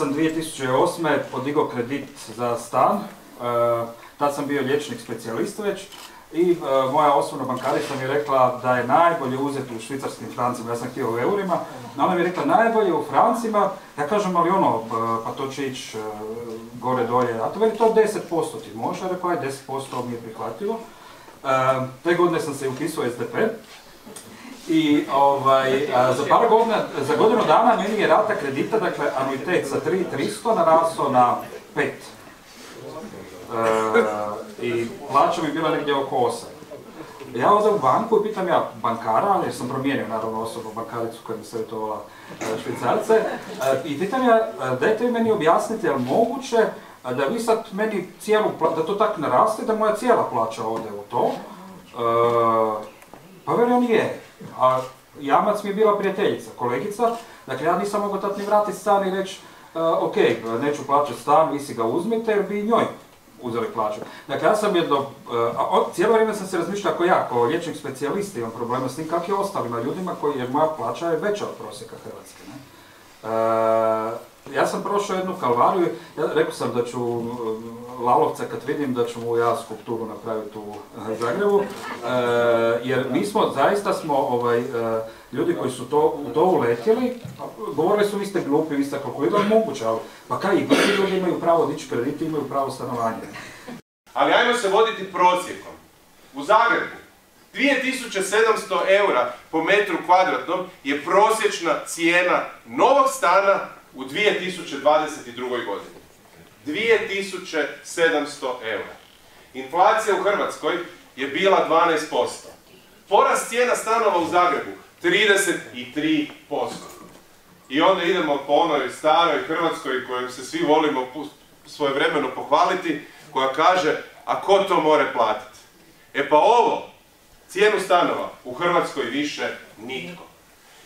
sam 2008. podigao kredit za stan, e, tad sam bio liječnik specijalist već i e, moja osobna bankarica mi je rekla da je najbolje uzeti u švicarskim francima, ja sam htio u eurima, no ona mi je rekla najbolje u francima, ja kažem ali ono, pa to će ići gore dolje, a to veli to 10% ti može, rekao aj 10% mi je prihvatljivo. te godine sam se upisao SDP, i ovaj, za par godina, za godinu dana meni je rata kredita, dakle anuitet sa 3.300 narasao na 5. E, I plaća mi bila negdje oko 8. Ja odem u banku i pitam ja bankara, jer sam promijenio naravno osobu bankaricu koja mi savjetovala e, švicarce, e, i pitam ja, e, dajte mi meni objasniti, je li moguće da vi sad meni cijelu, da to tako naraste, da moja cijela plaća ode u to. Pa veli on je. A jamac mi je bila prijateljica, kolegica, dakle ja nisam mogao tad ni vratiti stan i reći uh, ok, neću plaćati stan, vi si ga uzmite jer bi njoj uzeli plaću. Dakle, ja sam jedno, uh, cijelo vrijeme sam se razmišljao ako ja, kao liječnik specijalista imam problema s tim, kako je ostalima ljudima koji, jer moja plaća je veća od prosjeka Hrvatske. Ne? Uh, ja sam prošao jednu kalvariju, ja rekao sam da ću Lalovca kad vidim da ću mu ja skulpturu napraviti u eh, Zagrebu, eh, jer mi smo, zaista smo ovaj, eh, ljudi koji su to, u to uletjeli, govorili su vi ste glupi, vi ste kalkulirali, moguće, ali pa kaj i ljudi imaju pravo dići krediti, imaju pravo stanovanje. Ali ajmo se voditi prosjekom. U Zagrebu 2700 eura po metru kvadratnom je prosječna cijena novog stana u 2022. godini. 2700 eura. Inflacija u Hrvatskoj je bila 12%. Porast cijena stanova u Zagrebu 33%. I onda idemo po onoj staroj Hrvatskoj kojom se svi volimo svojevremeno pohvaliti, koja kaže, a ko to more platiti? E pa ovo, cijenu stanova u Hrvatskoj više nitko.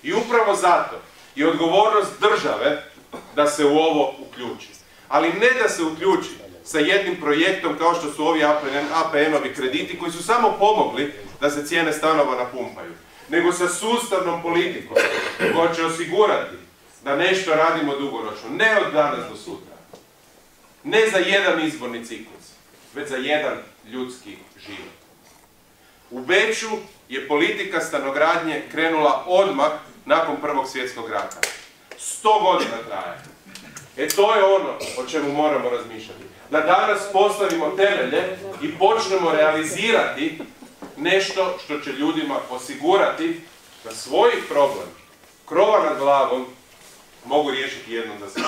I upravo zato je odgovornost države da se u ovo uključi. Ali ne da se uključi sa jednim projektom kao što su ovi APN-ovi krediti koji su samo pomogli da se cijene stanova napumpaju, nego sa sustavnom politikom koja će osigurati da nešto radimo dugoročno, ne od danas do sutra. Ne za jedan izborni ciklus, već za jedan ljudski život. U Beču je politika stanogradnje krenula odmah nakon Prvog svjetskog rata. Sto godina traje. E to je ono o čemu moramo razmišljati. Da danas postavimo temelje i počnemo realizirati nešto što će ljudima osigurati da svoj problem, krova nad glavom, mogu riješiti jednom za sve.